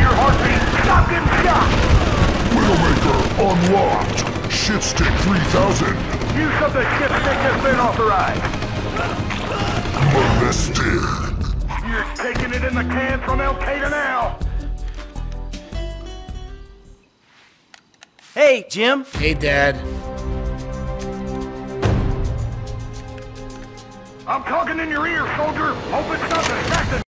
your heartbeat. Stop shot. Widowmaker unlocked. Shitstick 3000. Use something shit stick has been authorized. The can from El Qaeda now. Hey, Jim. Hey, Dad. I'm talking in your ear, soldier. Hope it's not distracting.